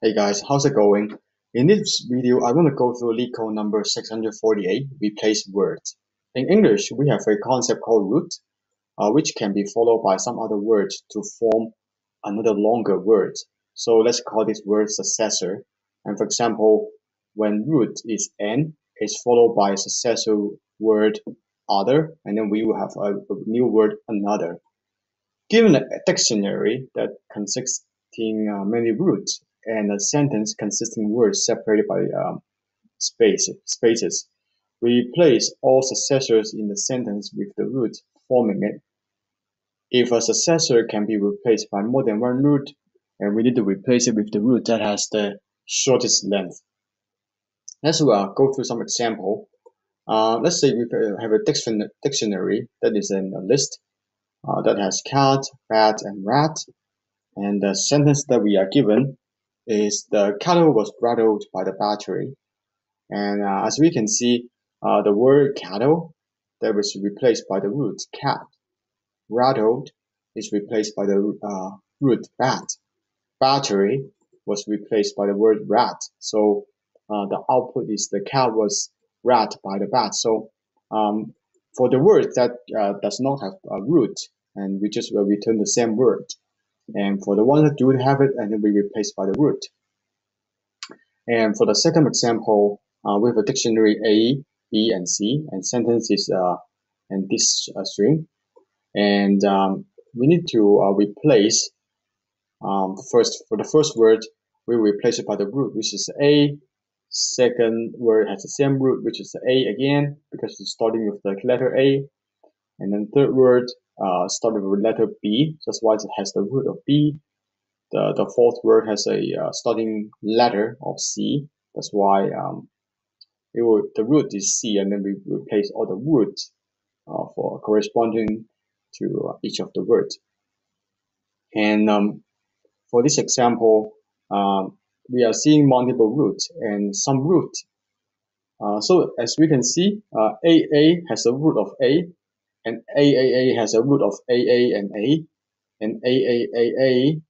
Hey guys, how's it going? In this video, I want to go through LeetCode number 648, replace words. In English, we have a concept called root, uh, which can be followed by some other words to form another longer word. So let's call this word successor. And for example, when root is n, it's followed by a successor word other, and then we will have a, a new word another. Given a dictionary that consisting uh, many roots, and a sentence consisting words separated by um, space, spaces. We replace all successors in the sentence with the root forming it. If a successor can be replaced by more than one root, and we need to replace it with the root that has the shortest length. Let's uh, go through some example. Uh, let's say we have a dictionary that is in a list uh, that has cat, bat, and rat. And the sentence that we are given is the cattle was rattled by the battery. And uh, as we can see, uh, the word cattle that was replaced by the root cat. Rattled is replaced by the uh, root bat. Battery was replaced by the word rat. So uh, the output is the cat was rat by the bat. So um, for the word that uh, does not have a root, and we just will return the same word. And for the ones that do have it, and then we replace by the root. And for the second example, uh, we have a dictionary A, B, and C, and sentence is uh, and this uh, string. And um, we need to uh, replace um, first for the first word, we replace it by the root, which is A. Second word has the same root, which is A again, because it's starting with the letter A. And then third word uh, started with letter B. That's why it has the root of B. The, the fourth word has a uh, starting letter of C. That's why um, it will, the root is C, and then we replace all the roots uh, for corresponding to uh, each of the words. And um, for this example, um, we are seeing multiple roots and some root. Uh, so as we can see, uh, AA has a root of A, and AAA has a root of AA and A, and AAAA,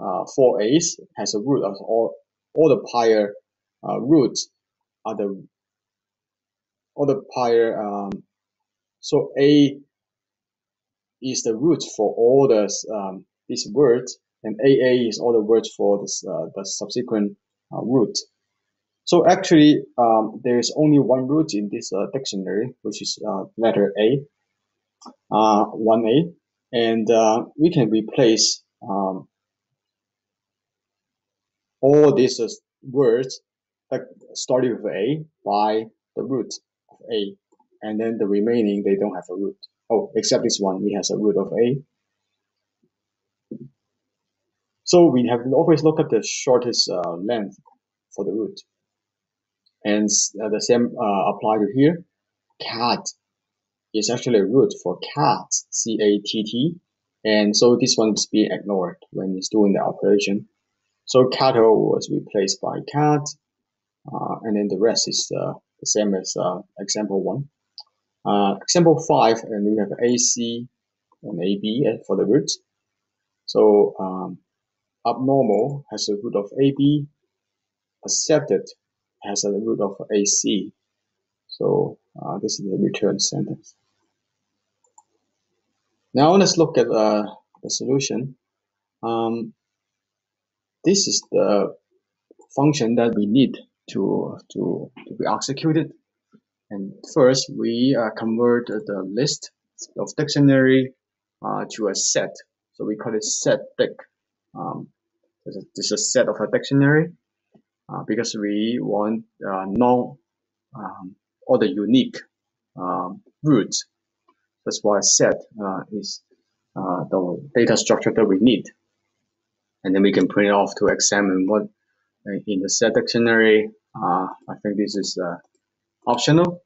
uh, 4A's has a root of all, all the prior uh, roots are the, all the prior, um, so A is the root for all the, um, these words, and AA is all the words for this, uh, the subsequent uh, root. So actually, um, there is only one root in this uh, dictionary, which is uh, letter A 1a and uh, we can replace um, all these uh, words that starting with a by the root of a and then the remaining they don't have a root. Oh except this one it has a root of a. So we have always look at the shortest uh, length for the root. And uh, the same uh, apply to here. Cat is actually a root for cat, C-A-T-T, and so this one is being ignored when it's doing the operation. So cattle was replaced by cat, uh, and then the rest is uh, the same as uh, example one. Uh, example five, and we have AC and AB for the root. So um, abnormal has a root of AB, accepted has a root of AC. So uh, this is the return sentence. Now let's look at uh, the solution. Um, this is the function that we need to, to, to be executed. And first, we uh, convert the list of dictionary uh, to a set. So we call it set dic. Um, this, is, a set of a dictionary uh, because we want uh, non um, all the unique um, roots. That's why set uh, is uh, the data structure that we need. And then we can print it off to examine what uh, in the set dictionary. Uh, I think this is uh, optional.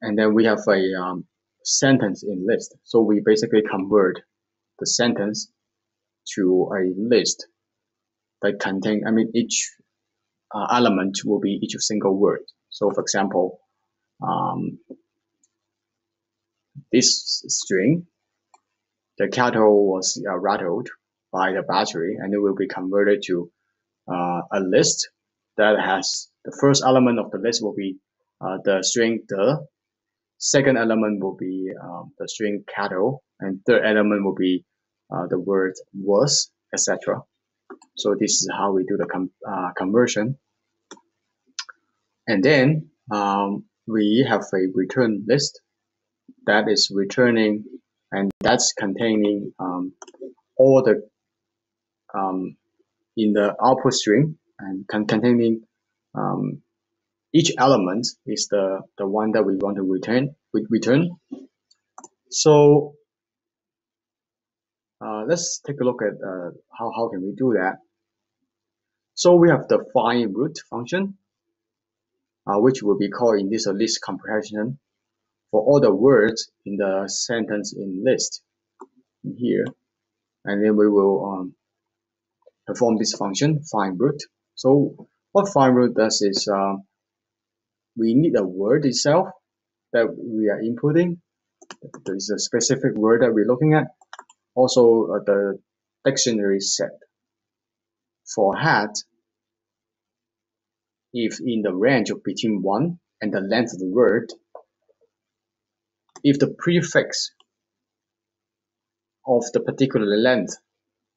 And then we have a um, sentence in list. So we basically convert the sentence to a list that contain, I mean, each uh, element will be each single word. So for example, um, this string, the cattle was uh, rattled by the battery and it will be converted to uh, a list that has the first element of the list will be uh, the string the, second element will be um, the string cattle, and third element will be uh, the word was, etc. So this is how we do the com uh, conversion. And then um, we have a return list that is returning and that's containing um, all the um, in the output string and con containing um, each element is the the one that we want to return return. So uh, let's take a look at uh, how, how can we do that? So we have the find root function which will be called in this list comprehension for all the words in the sentence in list in here. And then we will um, perform this function find root. So what find root does is um, we need a word itself that we are inputting. There is a specific word that we're looking at. Also uh, the dictionary set for hat if in the range of between 1 and the length of the word if the prefix of the particular length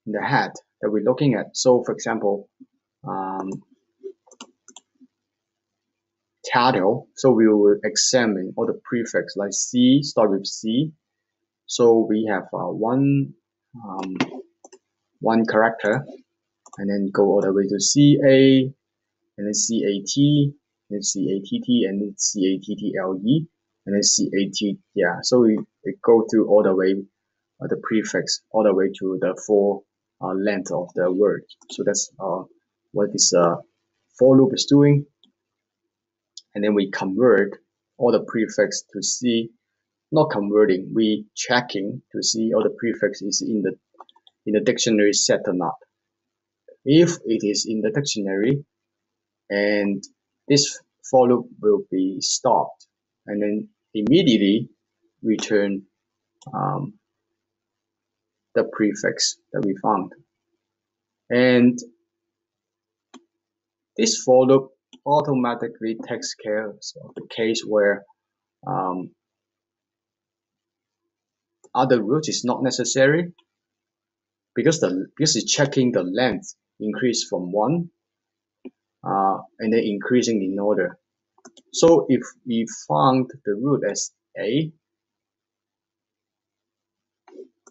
in the head that we're looking at. So for example, um, title, so we will examine all the prefix like C, start with C. So we have uh, one, um, one character and then go all the way to CA and then CAT, and then CATT and then CATTLE and then CAT, yeah. So we, we go through all the way uh, the prefix all the way to the full uh, length of the word. So that's uh, what this uh, for loop is doing. And then we convert all the prefix to see, not converting, we checking to see all the prefix is in the in the dictionary set or not. If it is in the dictionary, and this for loop will be stopped, and then immediately return um, the prefix that we found. And this for loop automatically takes care of the case where um, other root is not necessary because the because it's checking the length increase from one Uh, and then increasing in order. So if we found the root as a,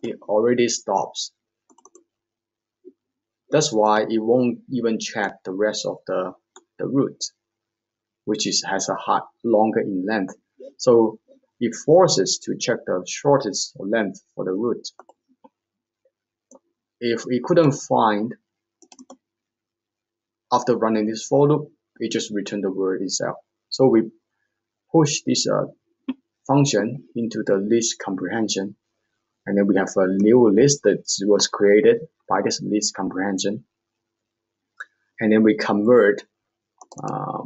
it already stops. That's why it won't even check the rest of the, the root, which is has a high, longer in length. So it forces to check the shortest length for the root. If we couldn't find after running this for loop, we just return the word itself. So we push this uh, function into the list comprehension. And then we have a new list that was created by this list comprehension. And then we convert uh,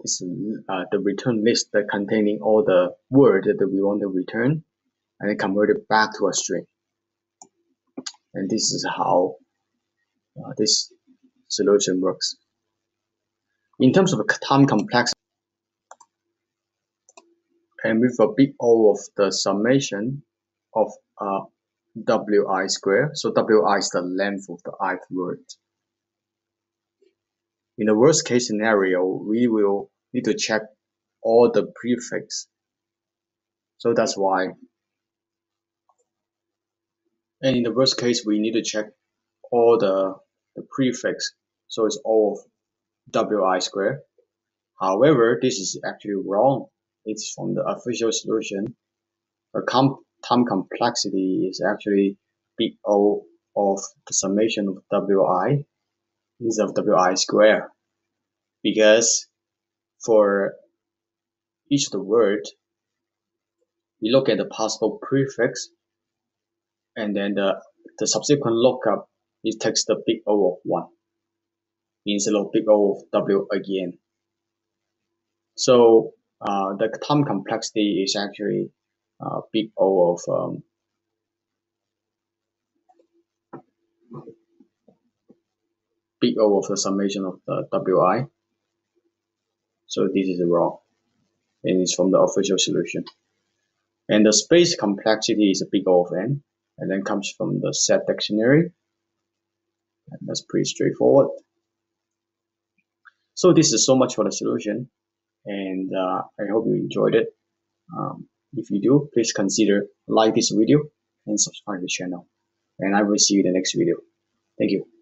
this uh, the return list that containing all the word that we want to return and then convert it back to a string. And this is how uh, this solution works in terms of time complexity and with a big O of the summation of uh, wi square. So wi is the length of the ith word. In the worst case scenario, we will need to check all the prefix. So that's why. And in the worst case, we need to check all the, the prefix. So it's all of wi square. However, this is actually wrong it's from the official solution. The com time complexity is actually big O of the summation of Wi is of Wi square because for each of the word we look at the possible prefix and then the, the subsequent lookup it takes the big O of 1 instead of big O of W again. So uh, the time complexity is actually uh, big O of um, big O of the summation of the Wi. So this is wrong. And it's from the official solution. And the space complexity is a big O of n. And then comes from the set dictionary. And that's pretty straightforward. So this is so much for the solution. And uh, I hope you enjoyed it. Um, if you do, please consider like this video and subscribe to the channel. And I will see you in the next video. Thank you.